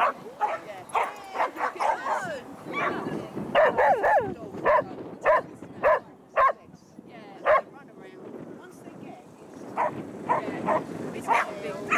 Yeah, they run around. Once they get, yeah, it's not big.